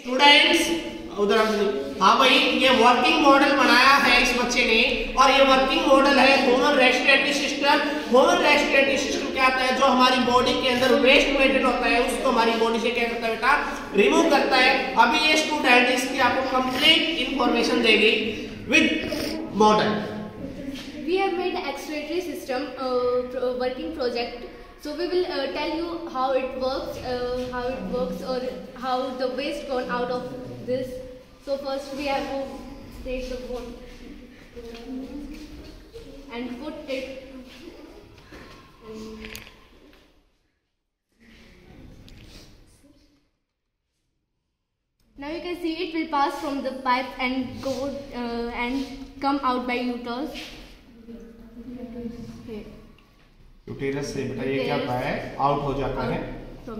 Students उधर हाँ भाई ये वर्किंग मॉडल बनाया है इस बच्चे ने और ये वर्किंग मॉडल है human respiratory system human respiratory system क्या होता है? जो हमारी बॉडी के अंदर वेस्ट मेटेरियल होता है उसको हमारी बॉडी से क्या करता है बेटा? रिमूव करता है। अभी ये स्टूडेंट इसकी आपको कंप्लीट इंफॉर्मेशन देगी with model made the excretory system uh, working project. So we will uh, tell you how it works, uh, how it works, or how the waste gone out of this. So first we have to take the bone and put it. Now you can see it will pass from the pipe and go uh, and come out by uterus. Uterus से बेटा ये क्या होता है out हो जाता है तो.